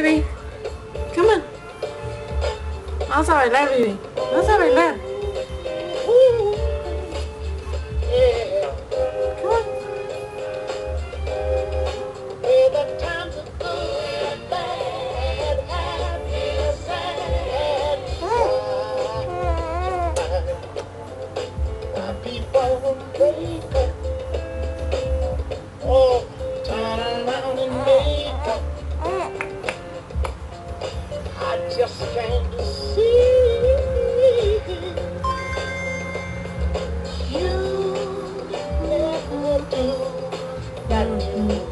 baby. Come on. Vamos a bailar, baby. Vamos a bailar. that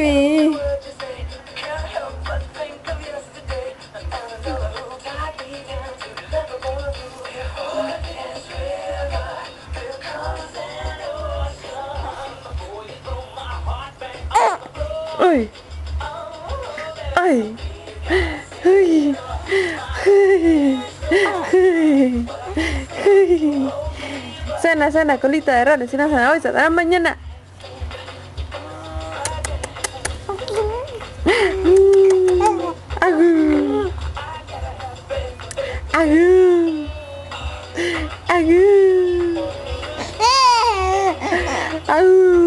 Oi. Oi. Oi. Sana, sana, colita de rana, sana, sana, hoy saldrá mañana. Agu. Agu. Agu. Agu.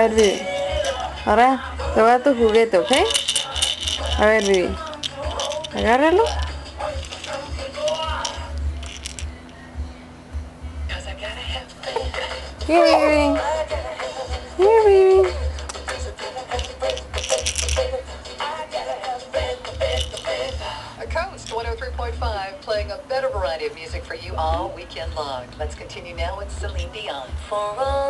A ver, Vivi. Ahora te voy a tu juguete, ¿ok? A ver, Vivi. Agárralo. Here, Vivi. Here, Vivi. Coast 103.5 playing a better variety of music for you all weekend long. Let's continue now with Celine Dion. For all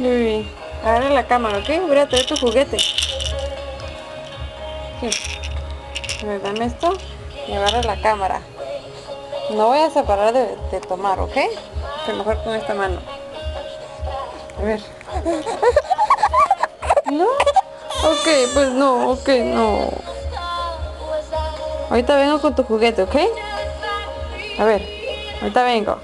la cámara, ¿ok? Voy a traer tu juguete. Sí. Ver, dame esto y agarra la cámara. No voy a separar de, de tomar, ¿ok? Que mejor con esta mano. A ver. No. Ok, pues no, ok, no. Ahorita vengo con tu juguete, ¿ok? A ver, ahorita vengo.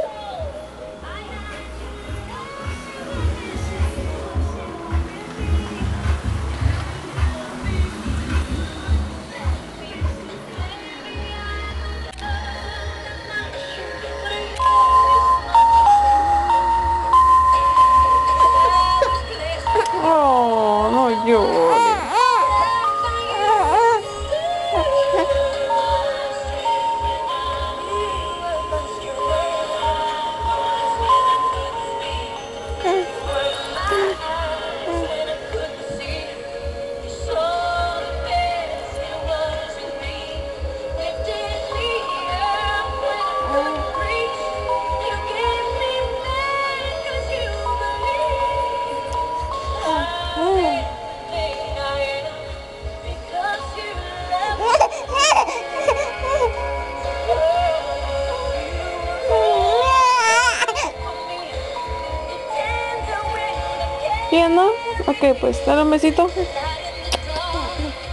¿Ya no? Ok, pues dale un besito.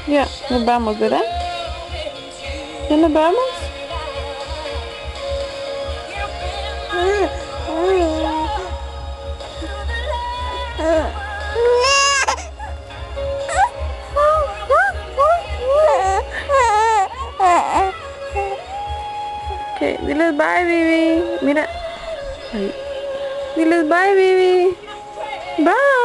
Ya, nos vamos, ¿verdad? ¿Ya nos vamos? Ok, diles bye, baby. Mira. Diles bye, baby. Bye.